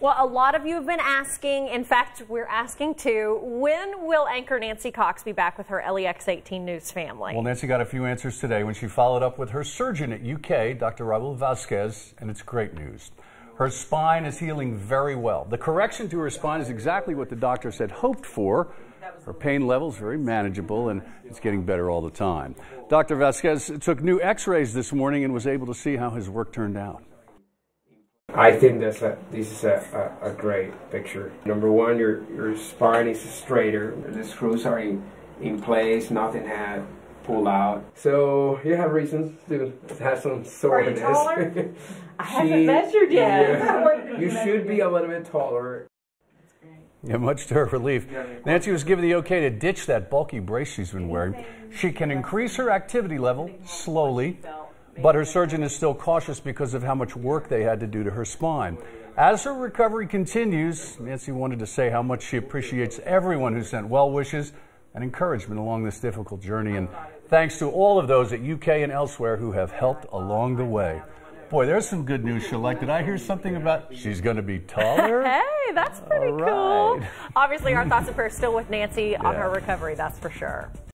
Well, a lot of you have been asking, in fact, we're asking too, when will anchor Nancy Cox be back with her LEX 18 News family? Well, Nancy got a few answers today when she followed up with her surgeon at UK, Dr. Raul Vasquez, and it's great news. Her spine is healing very well. The correction to her spine is exactly what the doctors had hoped for. Her pain level is very manageable and it's getting better all the time. Dr. Vasquez took new x rays this morning and was able to see how his work turned out. I think that's a, this is a, a, a, great picture. Number one, your, your spine is straighter. The screws are in, in place, nothing had pulled out. So you have reasons to have some soreness. Are you taller? I haven't measured yet. Yeah. you should be a little bit taller. Yeah, much to her relief. Nancy was given the okay to ditch that bulky brace she's been wearing. She can increase her activity level slowly but her surgeon is still cautious because of how much work they had to do to her spine. As her recovery continues, Nancy wanted to say how much she appreciates everyone who sent well wishes and encouragement along this difficult journey, and thanks to all of those at UK and elsewhere who have helped along the way. Boy, there's some good news, Shalek. Did I hear something about she's going to be taller? hey, that's pretty right. cool. Obviously, our thoughts and prayers still with Nancy yeah. on her recovery, that's for sure.